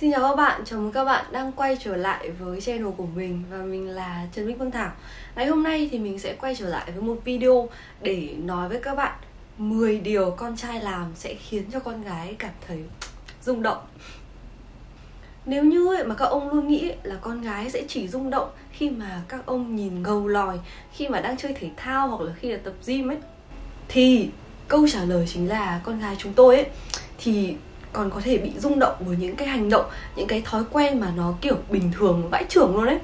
Xin chào các bạn, chào mừng các bạn đang quay trở lại với channel của mình và mình là Trần Bích Phương Thảo. Ngày hôm nay thì mình sẽ quay trở lại với một video để nói với các bạn 10 điều con trai làm sẽ khiến cho con gái cảm thấy rung động. Nếu như ấy, mà các ông luôn nghĩ là con gái sẽ chỉ rung động khi mà các ông nhìn ngầu lòi khi mà đang chơi thể thao hoặc là khi là tập gym ấy thì câu trả lời chính là con gái chúng tôi ấy thì còn có thể bị rung động với những cái hành động những cái thói quen mà nó kiểu bình thường vãi trưởng luôn đấy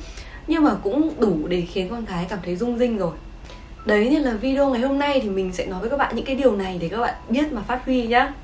nhưng mà cũng đủ để khiến con gái cảm thấy rung rinh rồi. Đấy nên là video ngày hôm nay thì mình sẽ nói với các bạn những cái điều này để các bạn biết mà phát huy nhá.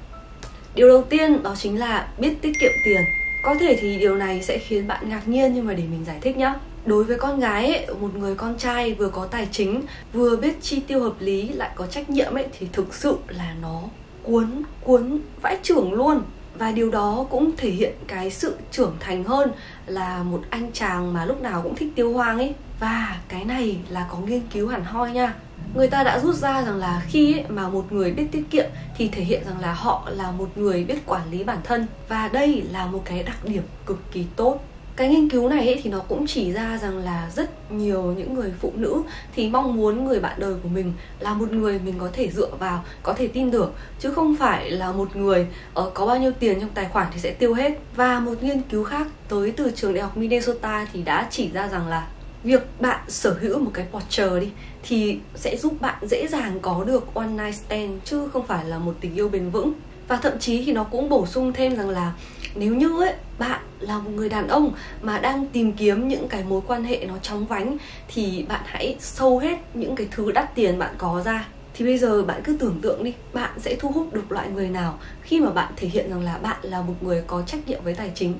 Điều đầu tiên đó chính là biết tiết kiệm tiền. Có thể thì điều này sẽ khiến bạn ngạc nhiên nhưng mà để mình giải thích nhá. Đối với con gái ấy, một người con trai vừa có tài chính vừa biết chi tiêu hợp lý lại có trách nhiệm ấy thì thực sự là nó cuốn cuốn vãi trưởng luôn và điều đó cũng thể hiện cái sự trưởng thành hơn là một anh chàng mà lúc nào cũng thích tiêu hoang ấy. Và cái này là có nghiên cứu hẳn hoi nha. Người ta đã rút ra rằng là khi ấy, mà một người biết tiết kiệm thì thể hiện rằng là họ là một người biết quản lý bản thân. Và đây là một cái đặc điểm cực kỳ tốt cái nghiên cứu này ấy, thì nó cũng chỉ ra rằng là rất nhiều những người phụ nữ thì mong muốn người bạn đời của mình là một người mình có thể dựa vào có thể tin được chứ không phải là một người uh, có bao nhiêu tiền trong tài khoản thì sẽ tiêu hết. Và một nghiên cứu khác tới từ trường đại học Minnesota thì đã chỉ ra rằng là việc bạn sở hữu một cái Porsche đi thì sẽ giúp bạn dễ dàng có được one night stand chứ không phải là một tình yêu bền vững và thậm chí thì nó cũng bổ sung thêm rằng là nếu như ấy, bạn là một người đàn ông mà đang tìm kiếm những cái mối quan hệ nó chóng vánh, thì bạn hãy sâu hết những cái thứ đắt tiền bạn có ra. Thì bây giờ bạn cứ tưởng tượng đi, bạn sẽ thu hút được loại người nào khi mà bạn thể hiện rằng là bạn là một người có trách nhiệm với tài chính.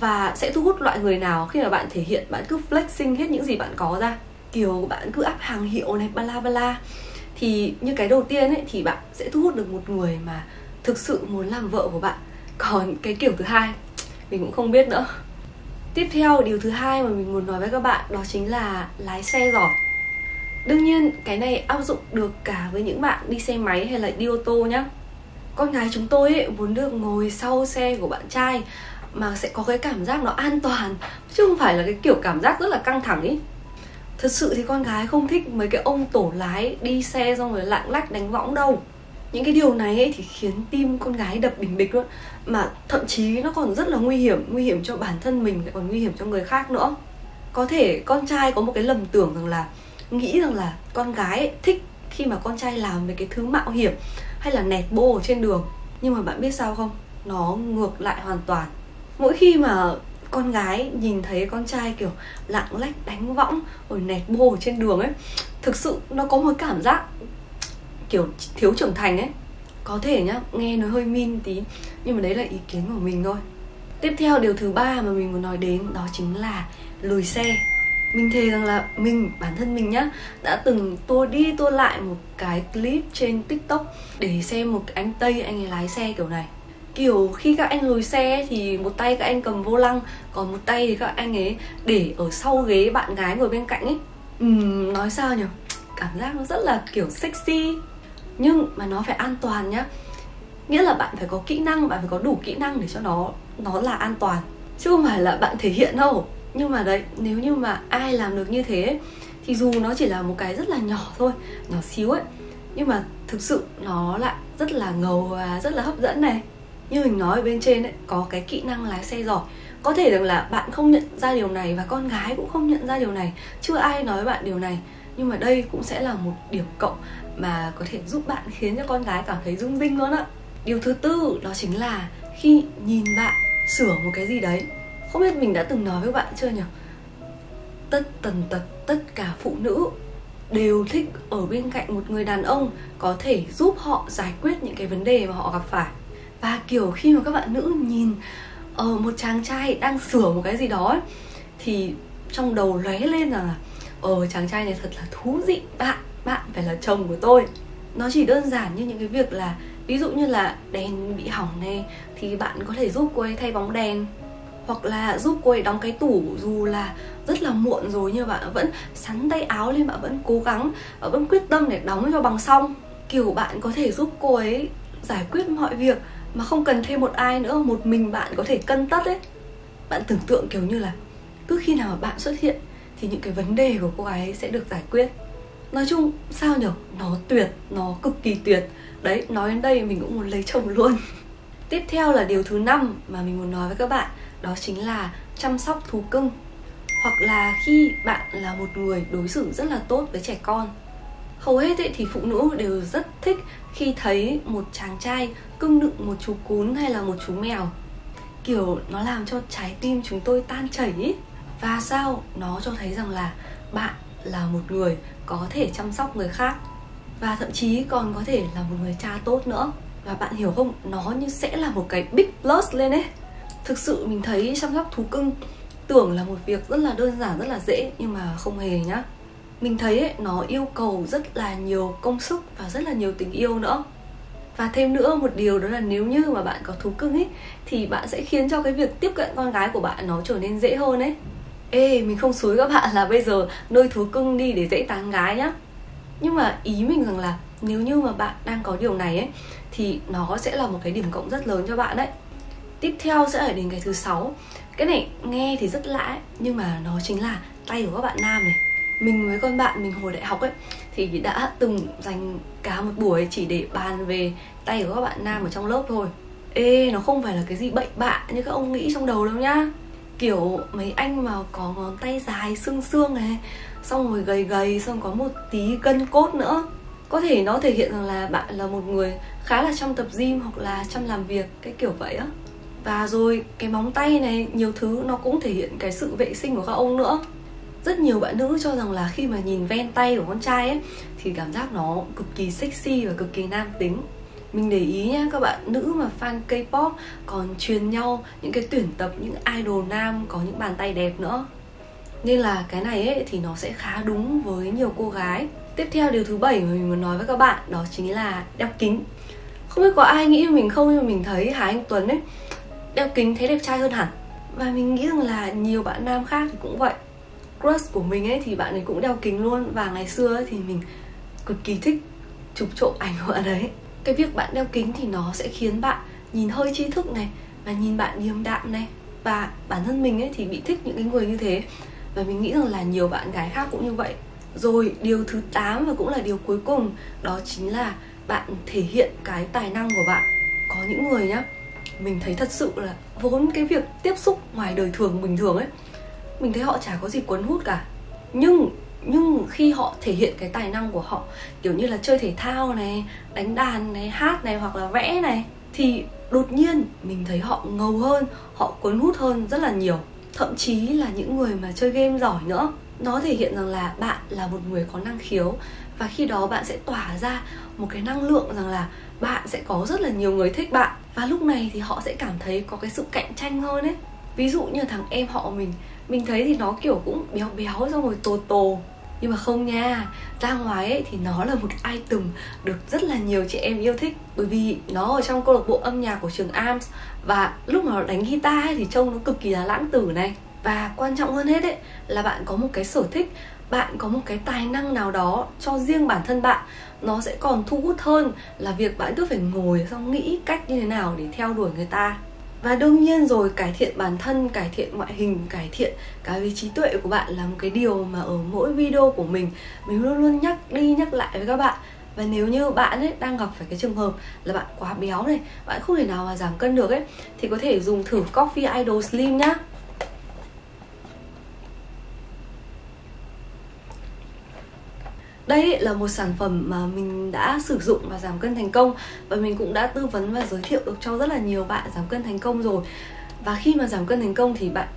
Và sẽ thu hút loại người nào khi mà bạn thể hiện bạn cứ flexing hết những gì bạn có ra. Kiểu bạn cứ áp hàng hiệu này, bla bla. Thì như cái đầu tiên ấy, thì bạn sẽ thu hút được một người mà thực sự muốn làm vợ của bạn. Còn cái kiểu thứ hai mình cũng không biết nữa. Tiếp theo điều thứ hai mà mình muốn nói với các bạn đó chính là lái xe giỏi. Đương nhiên cái này áp dụng được cả với những bạn đi xe máy hay là đi ô tô nhá. Con gái chúng tôi ấy, muốn được ngồi sau xe của bạn trai mà sẽ có cái cảm giác nó an toàn chứ không phải là cái kiểu cảm giác rất là căng thẳng ý thật sự thì con gái không thích mấy cái ông tổ lái đi xe xong rồi lạng lách đánh võng đâu những cái điều này ấy thì khiến tim con gái đập bình bịch luôn. Mà thậm chí nó còn rất là nguy hiểm nguy hiểm cho bản thân mình còn nguy hiểm cho người khác nữa. Có thể con trai có một cái lầm tưởng rằng là nghĩ rằng là con gái ấy, thích khi mà con trai làm về cái thứ mạo hiểm hay là nẹt bô ở trên đường. Nhưng mà bạn biết sao không? Nó ngược lại hoàn toàn. Mỗi khi mà con gái nhìn thấy con trai kiểu lạng lách đánh võng rồi nẹt bô ở trên đường ấy thực sự nó có một cảm giác kiểu thiếu trưởng thành ấy. Có thể nhá nghe nó hơi min tí nhưng mà đấy là ý kiến của mình thôi. Tiếp theo điều thứ ba mà mình muốn nói đến đó chính là lùi xe. Mình thề rằng là mình bản thân mình nhá đã từng tua đi tua lại một cái clip trên tiktok để xem một anh tây anh ấy lái xe kiểu này. Kiểu khi các anh lùi xe thì một tay các anh cầm vô lăng còn một tay thì các anh ấy để ở sau ghế bạn gái ngồi bên cạnh ấy. Uhm, nói sao nhỉ cảm giác nó rất là kiểu sexy nhưng mà nó phải an toàn nhá. Nghĩa là bạn phải có kỹ năng, bạn phải có đủ kỹ năng để cho nó nó là an toàn. Chứ không phải là bạn thể hiện đâu. Nhưng mà đấy, nếu như mà ai làm được như thế, thì dù nó chỉ là một cái rất là nhỏ thôi, nhỏ xíu ấy, nhưng mà thực sự nó lại rất là ngầu và rất là hấp dẫn này. Như mình nói ở bên trên ấy, có cái kỹ năng lái xe giỏi. Có thể rằng là bạn không nhận ra điều này và con gái cũng không nhận ra điều này. Chưa ai nói với bạn điều này nhưng mà đây cũng sẽ là một điểm cộng mà có thể giúp bạn khiến cho con gái cảm thấy rung rinh luôn ạ. điều thứ tư đó chính là khi nhìn bạn sửa một cái gì đấy. Không biết mình đã từng nói với bạn chưa nhỉ? Tất tần tật tất cả phụ nữ đều thích ở bên cạnh một người đàn ông có thể giúp họ giải quyết những cái vấn đề mà họ gặp phải. Và kiểu khi mà các bạn nữ nhìn ở một chàng trai đang sửa một cái gì đó ấy, thì trong đầu lóe lên rằng là ờ chàng trai này thật là thú vị. Bạn bạn phải là chồng của tôi. Nó chỉ đơn giản như những cái việc là, ví dụ như là đèn bị hỏng này, thì bạn có thể giúp cô ấy thay bóng đèn. Hoặc là giúp cô ấy đóng cái tủ, dù là rất là muộn rồi, nhưng bạn vẫn sắn tay áo lên, bạn vẫn cố gắng và vẫn quyết tâm để đóng cho bằng xong kiểu bạn có thể giúp cô ấy giải quyết mọi việc mà không cần thêm một ai nữa, một mình bạn có thể cân tất ấy. Bạn tưởng tượng kiểu như là cứ khi nào mà bạn xuất hiện thì những cái vấn đề của cô ấy sẽ được giải quyết. Nói chung sao nhở? Nó tuyệt nó cực kỳ tuyệt. Đấy nói đến đây mình cũng muốn lấy chồng luôn. Tiếp theo là điều thứ năm mà mình muốn nói với các bạn đó chính là chăm sóc thú cưng. Hoặc là khi bạn là một người đối xử rất là tốt với trẻ con. Hầu hết ấy, thì phụ nữ đều rất thích khi thấy một chàng trai cưng nựng một chú cún hay là một chú mèo. Kiểu nó làm cho trái tim chúng tôi tan chảy ý và sao? Nó cho thấy rằng là bạn là một người có thể chăm sóc người khác và thậm chí còn có thể là một người cha tốt nữa. Và bạn hiểu không? Nó như sẽ là một cái big plus lên ấy. Thực sự mình thấy chăm sóc thú cưng tưởng là một việc rất là đơn giản rất là dễ nhưng mà không hề nhá. Mình thấy ấy, nó yêu cầu rất là nhiều công sức và rất là nhiều tình yêu nữa. Và thêm nữa một điều đó là nếu như mà bạn có thú cưng ấy thì bạn sẽ khiến cho cái việc tiếp cận con gái của bạn nó trở nên dễ hơn ấy ê mình không xúi các bạn là bây giờ nuôi thú cưng đi để dễ tán gái nhá. Nhưng mà ý mình rằng là nếu như mà bạn đang có điều này ấy thì nó sẽ là một cái điểm cộng rất lớn cho bạn đấy. Tiếp theo sẽ là đến cái thứ sáu. Cái này nghe thì rất lạ ấy, nhưng mà nó chính là tay của các bạn nam này. Mình với con bạn mình hồi đại học ấy thì đã từng dành cả một buổi chỉ để bàn về tay của các bạn nam ở trong lớp thôi. Ê nó không phải là cái gì bệnh bạ như các ông nghĩ trong đầu đâu nhá kiểu mấy anh mà có ngón tay dài, xương xương này xong rồi gầy gầy, xong có một tí gân cốt nữa. Có thể nó thể hiện rằng là bạn là một người khá là chăm tập gym hoặc là chăm làm việc, cái kiểu vậy á. Và rồi cái móng tay này, nhiều thứ nó cũng thể hiện cái sự vệ sinh của các ông nữa. Rất nhiều bạn nữ cho rằng là khi mà nhìn ven tay của con trai ấy, thì cảm giác nó cực kỳ sexy và cực kỳ nam tính mình để ý nhá, các bạn, nữ mà fan K-pop còn truyền nhau những cái tuyển tập, những idol nam có những bàn tay đẹp nữa. Nên là cái này ấy thì nó sẽ khá đúng với nhiều cô gái. Tiếp theo điều thứ bảy mà mình muốn nói với các bạn đó chính là đeo kính. Không biết có ai nghĩ mình không nhưng mà mình thấy Hà Anh Tuấn ấy, đeo kính thấy đẹp trai hơn hẳn. Và mình nghĩ rằng là nhiều bạn nam khác thì cũng vậy. Crush của mình ấy thì bạn ấy cũng đeo kính luôn. Và ngày xưa ấy thì mình cực kỳ thích chụp trộm ảnh của bạn ấy cái việc bạn đeo kính thì nó sẽ khiến bạn nhìn hơi tri thức này, và nhìn bạn điềm đạm này. Và bản thân mình ấy thì bị thích những cái người như thế. Và mình nghĩ rằng là nhiều bạn gái khác cũng như vậy. Rồi, điều thứ 8 và cũng là điều cuối cùng, đó chính là bạn thể hiện cái tài năng của bạn. Có những người nhá, mình thấy thật sự là vốn cái việc tiếp xúc ngoài đời thường bình thường ấy, mình thấy họ chả có gì cuốn hút cả. Nhưng nhưng khi họ thể hiện cái tài năng của họ, kiểu như là chơi thể thao này, đánh đàn này, hát này hoặc là vẽ này, thì đột nhiên mình thấy họ ngầu hơn, họ cuốn hút hơn rất là nhiều. Thậm chí là những người mà chơi game giỏi nữa, nó thể hiện rằng là bạn là một người có năng khiếu. Và khi đó bạn sẽ tỏa ra một cái năng lượng rằng là bạn sẽ có rất là nhiều người thích bạn. Và lúc này thì họ sẽ cảm thấy có cái sự cạnh tranh hơn ấy. Ví dụ như thằng em họ mình mình thấy thì nó kiểu cũng béo béo xong rồi tồ tồ nhưng mà không nha, ra ngoài ấy thì nó là một item được rất là nhiều chị em yêu thích. Bởi vì nó ở trong câu lạc bộ âm nhạc của trường ARMS và lúc mà nó đánh guitar ấy thì trông nó cực kỳ là lãng tử này. Và quan trọng hơn hết ấy là bạn có một cái sở thích, bạn có một cái tài năng nào đó cho riêng bản thân bạn. Nó sẽ còn thu hút hơn là việc bạn cứ phải ngồi xong nghĩ cách như thế nào để theo đuổi người ta và đương nhiên rồi, cải thiện bản thân, cải thiện ngoại hình, cải thiện cái về trí tuệ của bạn là một cái điều mà ở mỗi video của mình mình luôn luôn nhắc đi nhắc lại với các bạn. Và nếu như bạn ấy đang gặp phải cái trường hợp là bạn quá béo này, bạn không thể nào mà giảm cân được ấy, thì có thể dùng thử coffee idol slim nhá. Đây là một sản phẩm mà mình đã sử dụng và giảm cân thành công. Và mình cũng đã tư vấn và giới thiệu được cho rất là nhiều bạn giảm cân thành công rồi. Và khi mà giảm cân thành công thì bạn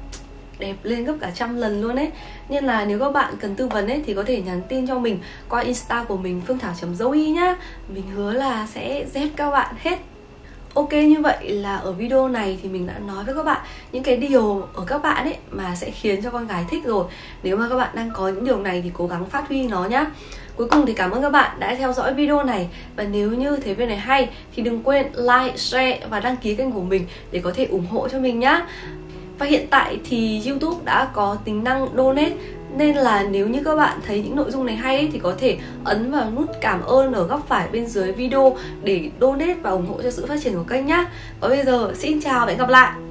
đẹp lên gấp cả trăm lần luôn ấy. Nên là nếu các bạn cần tư vấn ấy thì có thể nhắn tin cho mình qua insta của mình, phương thảo chấm y nhá. Mình hứa là sẽ dép các bạn hết. Ok như vậy là ở video này thì mình đã nói với các bạn những cái điều ở các bạn ấy mà sẽ khiến cho con gái thích rồi. Nếu mà các bạn đang có những điều này thì cố gắng phát huy nó nhá. Cuối cùng thì cảm ơn các bạn đã theo dõi video này. Và nếu như thấy video này hay thì đừng quên like, share và đăng ký kênh của mình để có thể ủng hộ cho mình nhá. Và hiện tại thì YouTube đã có tính năng donate nên là nếu như các bạn thấy những nội dung này hay thì có thể ấn vào nút cảm ơn ở góc phải bên dưới video để donate và ủng hộ cho sự phát triển của kênh nhá. Và bây giờ, xin chào và hẹn gặp lại.